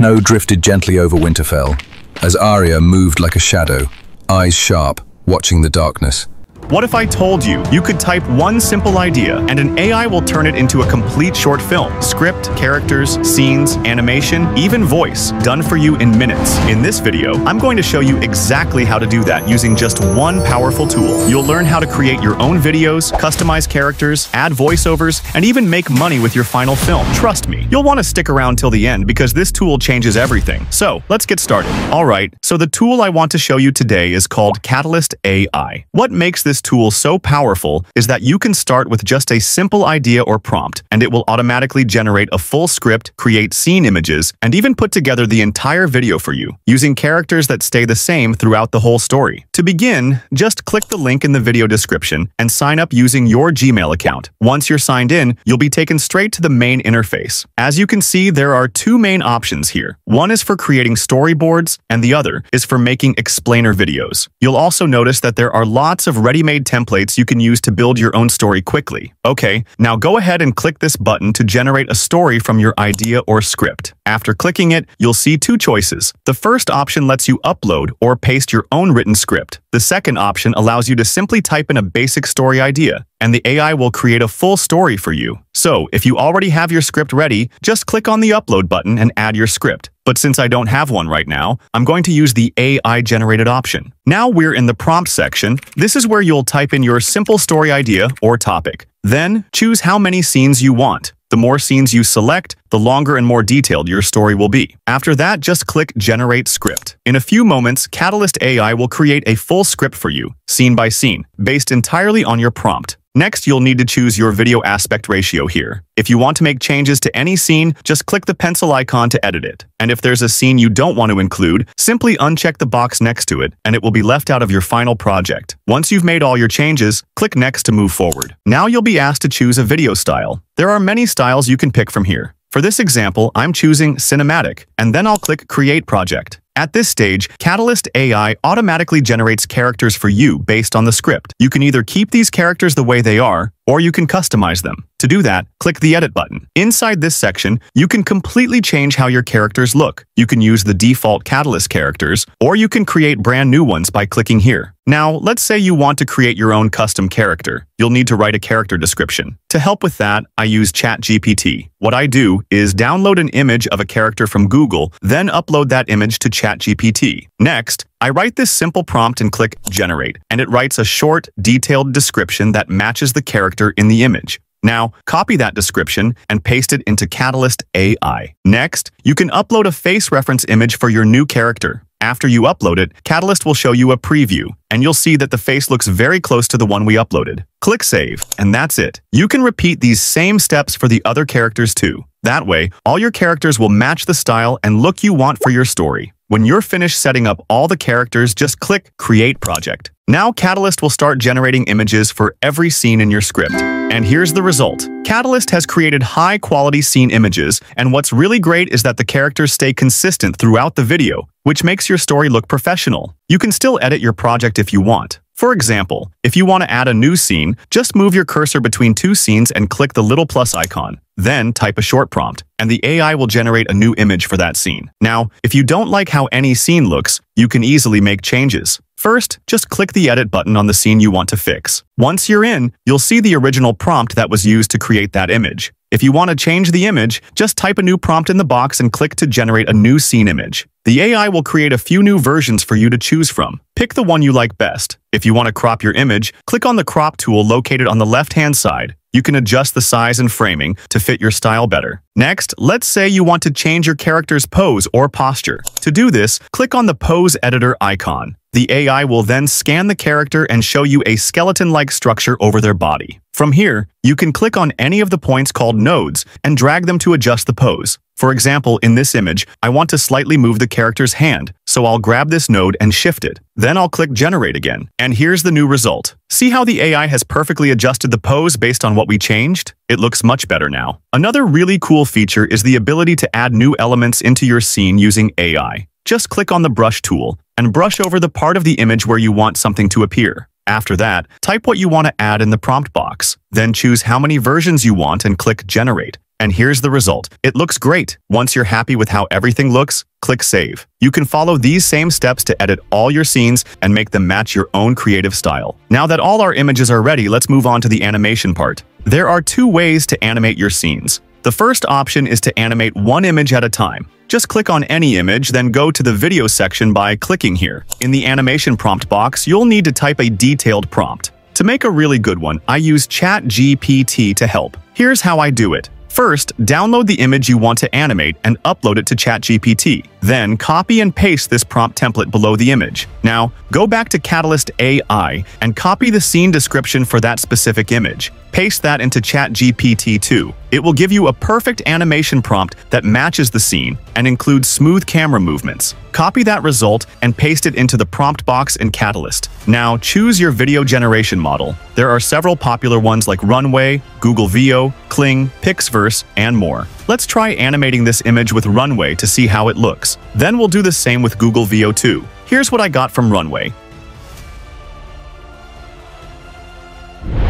Snow drifted gently over Winterfell, as Arya moved like a shadow, eyes sharp, watching the darkness. What if I told you you could type one simple idea and an AI will turn it into a complete short film? Script, characters, scenes, animation, even voice, done for you in minutes. In this video, I'm going to show you exactly how to do that using just one powerful tool. You'll learn how to create your own videos, customize characters, add voiceovers, and even make money with your final film. Trust me, you'll want to stick around till the end because this tool changes everything. So, let's get started. Alright, so the tool I want to show you today is called Katalist AI. What makes this tool so powerful is that you can start with just a simple idea or prompt, and it will automatically generate a full script, create scene images, and even put together the entire video for you, using characters that stay the same throughout the whole story. To begin, just click the link in the video description and sign up using your Gmail account. Once you're signed in, you'll be taken straight to the main interface. As you can see, there are two main options here. One is for creating storyboards, and the other is for making explainer videos. You'll also notice that there are lots of ready-made ready-made templates you can use to build your own story quickly. Okay, now go ahead and click this button to generate a story from your idea or script. After clicking it, you'll see two choices. The first option lets you upload or paste your own written script. The second option allows you to simply type in a basic story idea, and the AI will create a full story for you. So, if you already have your script ready, just click on the upload button and add your script. But since I don't have one right now, I'm going to use the AI-generated option. Now we're in the prompt section. This is where you'll type in your simple story idea or topic. Then, choose how many scenes you want. The more scenes you select, the longer and more detailed your story will be. After that, just click Generate Script. In a few moments, Katalist AI will create a full script for you, scene by scene, based entirely on your prompt. Next, you'll need to choose your video aspect ratio here. If you want to make changes to any scene, just click the pencil icon to edit it. And if there's a scene you don't want to include, simply uncheck the box next to it, and it will be left out of your final project. Once you've made all your changes, click Next to move forward. Now you'll be asked to choose a video style. There are many styles you can pick from here. For this example, I'm choosing Cinematic, and then I'll click Create Project. At this stage, Katalist AI automatically generates characters for you based on the script. You can either keep these characters the way they are, or you can customize them. To do that, click the Edit button. Inside this section, you can completely change how your characters look. You can use the default Katalist characters, or you can create brand new ones by clicking here. Now, let's say you want to create your own custom character. You'll need to write a character description. To help with that, I use ChatGPT. What I do is download an image of a character from Google, then upload that image to ChatGPT. Next, I write this simple prompt and click Generate, and it writes a short, detailed description that matches the character in the image. Now, copy that description and paste it into Katalist AI. Next, you can upload a face reference image for your new character. After you upload it, Katalist will show you a preview, and you'll see that the face looks very close to the one we uploaded. Click Save, and that's it. You can repeat these same steps for the other characters too. That way, all your characters will match the style and look you want for your story. When you're finished setting up all the characters, just click Create Project. Now Katalist will start generating images for every scene in your script. And here's the result. Katalist has created high-quality scene images, and what's really great is that the characters stay consistent throughout the video, which makes your story look professional. You can still edit your project if you want. For example, if you want to add a new scene, just move your cursor between two scenes and click the little plus icon. Then type a short prompt, and the AI will generate a new image for that scene. Now, if you don't like how any scene looks, you can easily make changes. First, just click the Edit button on the scene you want to fix. Once you're in, you'll see the original prompt that was used to create that image. If you want to change the image, just type a new prompt in the box and click to generate a new scene image. The AI will create a few new versions for you to choose from. Pick the one you like best. If you want to crop your image, click on the crop tool located on the left-hand side. You can adjust the size and framing to fit your style better. Next, let's say you want to change your character's pose or posture. To do this, click on the Pose Editor icon. The AI will then scan the character and show you a skeleton-like structure over their body. From here, you can click on any of the points called nodes and drag them to adjust the pose. For example, in this image, I want to slightly move the character's hand, so I'll grab this node and shift it. Then I'll click Generate again, and here's the new result. See how the AI has perfectly adjusted the pose based on what we changed? It looks much better now. Another really cool feature is the ability to add new elements into your scene using AI. Just click on the brush tool and brush over the part of the image where you want something to appear. After that, type what you want to add in the prompt box. Then choose how many versions you want and click Generate. And here's the result. It looks great. Once you're happy with how everything looks, click Save. You can follow these same steps to edit all your scenes and make them match your own creative style. Now that all our images are ready, let's move on to the animation part. There are two ways to animate your scenes. The first option is to animate one image at a time. Just click on any image, then go to the video section by clicking here. In the animation prompt box, you'll need to type a detailed prompt. To make a really good one, I use ChatGPT to help. Here's how I do it. First, download the image you want to animate and upload it to ChatGPT. Then, copy and paste this prompt template below the image. Now, go back to Katalist AI and copy the scene description for that specific image. Paste that into ChatGPT 2. It will give you a perfect animation prompt that matches the scene and includes smooth camera movements. Copy that result and paste it into the prompt box in Katalist. Now, choose your video generation model. There are several popular ones like Runway, Google Veo, Kling, Pixverse, and more. Let's try animating this image with Runway to see how it looks. Then we'll do the same with Google Veo 2. Here's what I got from Runway.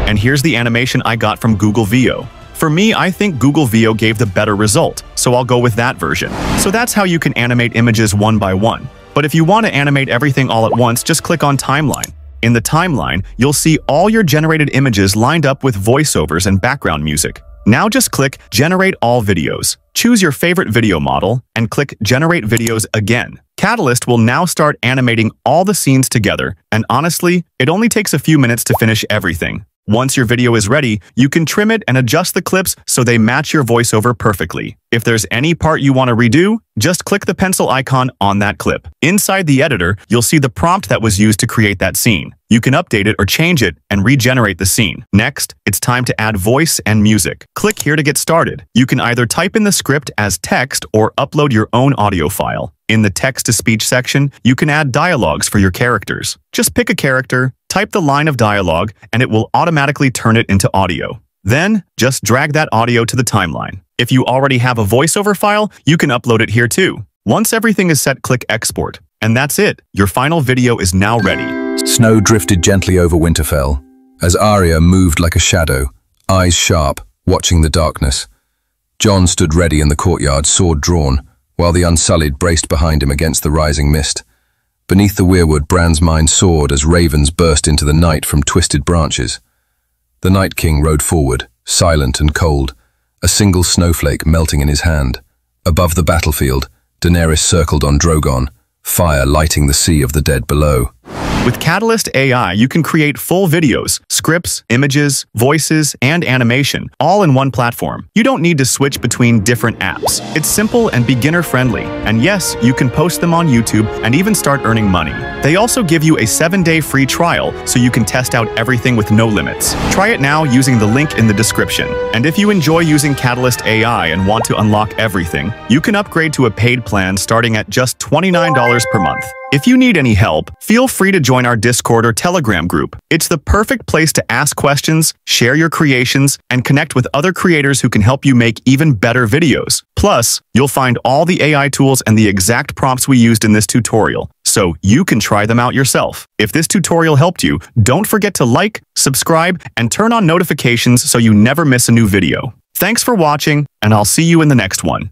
And here's the animation I got from Google Veo. For me, I think Google Veo gave the better result, so I'll go with that version. So that's how you can animate images one by one. But if you want to animate everything all at once, just click on Timeline. In the timeline, you'll see all your generated images lined up with voiceovers and background music. Now just click Generate All Videos. Choose your favorite video model and click Generate Videos again. Katalist will now start animating all the scenes together, and honestly, it only takes a few minutes to finish everything. Once your video is ready, you can trim it and adjust the clips so they match your voiceover perfectly. If there's any part you want to redo, just click the pencil icon on that clip. Inside the editor, you'll see the prompt that was used to create that scene. You can update it or change it and regenerate the scene. Next, it's time to add voice and music. Click here to get started. You can either type in the script as text or upload your own audio file. In the text-to-speech section, you can add dialogues for your characters. Just pick a character, type the line of dialogue, and it will automatically turn it into audio. Then, just drag that audio to the timeline. If you already have a voiceover file, you can upload it here too. Once everything is set, click Export. And that's it. Your final video is now ready. Snow drifted gently over Winterfell, as Arya moved like a shadow, eyes sharp, watching the darkness. Jon stood ready in the courtyard, sword drawn, while the Unsullied braced behind him against the rising mist. Beneath the weirwood, Bran's mind soared as ravens burst into the night from twisted branches. The Night King rode forward, silent and cold, a single snowflake melting in his hand. Above the battlefield, Daenerys circled on Drogon, fire lighting the sea of the dead below. With Katalist AI, you can create full videos, scripts, images, voices, and animation, all in one platform. You don't need to switch between different apps. It's simple and beginner-friendly. And yes, you can post them on YouTube and even start earning money. They also give you a 7-day free trial, so you can test out everything with no limits. Try it now using the link in the description. And if you enjoy using Katalist AI and want to unlock everything, you can upgrade to a paid plan starting at just $29 per month. If you need any help, feel free to join our Discord or Telegram group. It's the perfect place to ask questions, share your creations, and connect with other creators who can help you make even better videos. Plus, you'll find all the AI tools and the exact prompts we used in this tutorial, so you can try them out yourself. If this tutorial helped you, don't forget to like, subscribe, and turn on notifications so you never miss a new video. Thanks for watching, and I'll see you in the next one.